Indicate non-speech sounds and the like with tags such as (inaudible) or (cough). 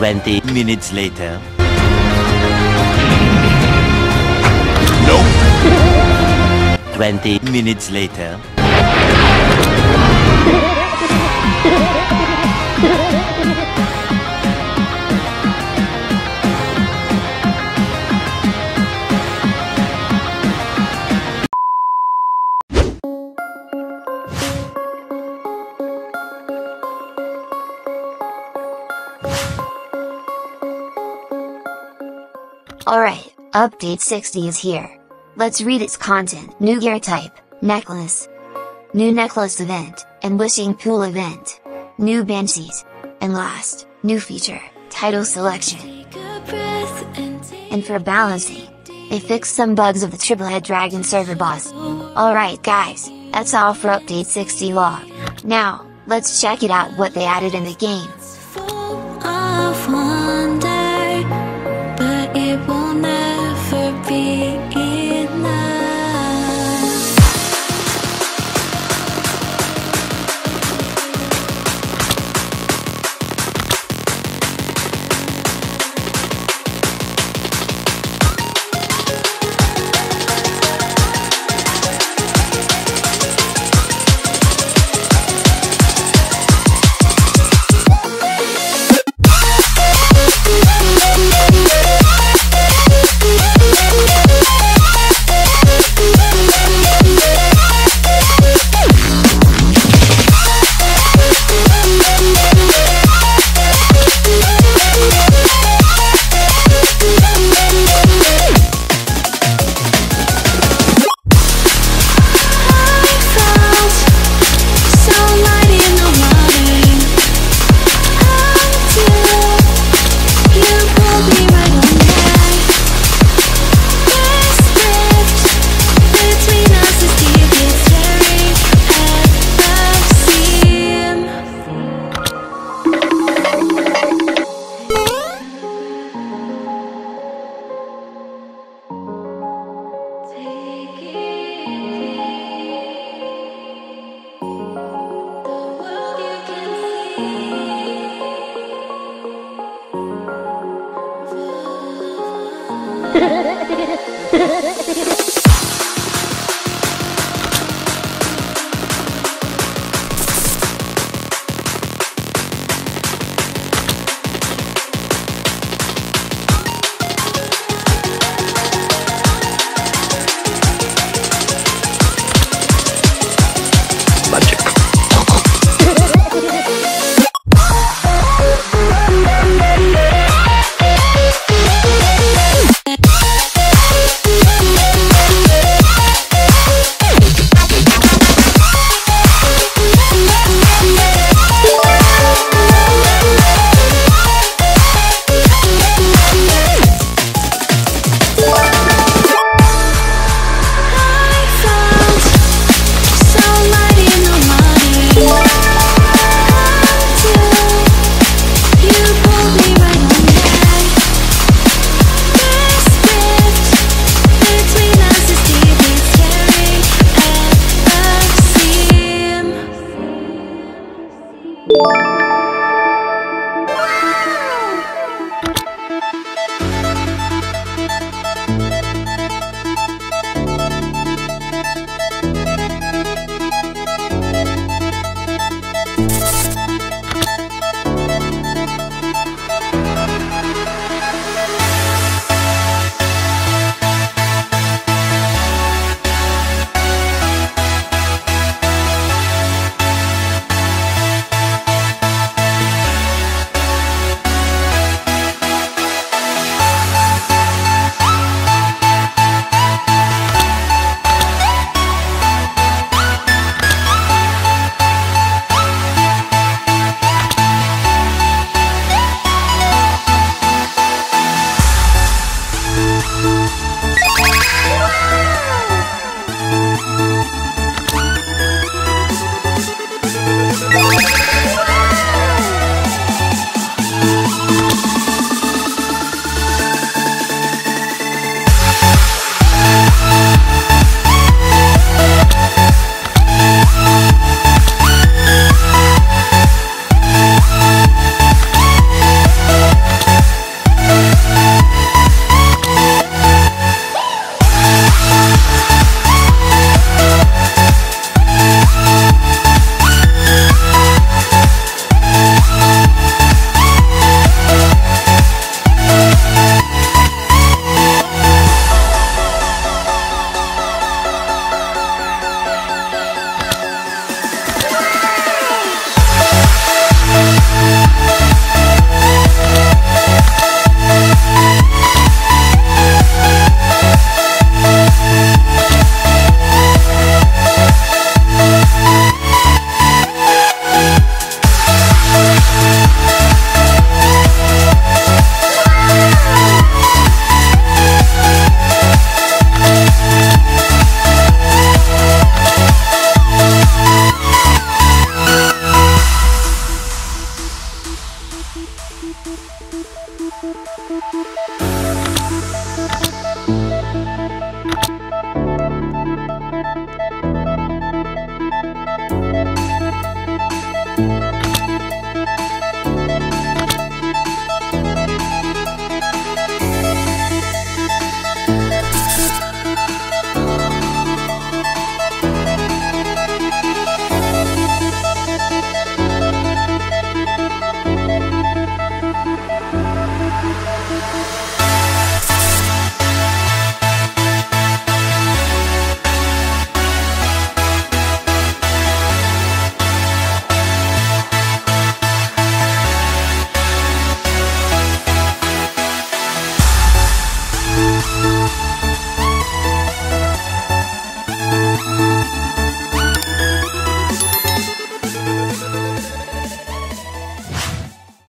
20 minutes later. Nope. 20 minutes later. (laughs) Alright, update 60 is here. Let's read its content. New gear type, necklace. New necklace event, and wishing pool event. New banshees. And last, new feature, title selection. And for balancing, they fixed some bugs of the Triple Head Dragon server boss. Alright guys, that's all for update 60 log. Now, let's check it out what they added in the game.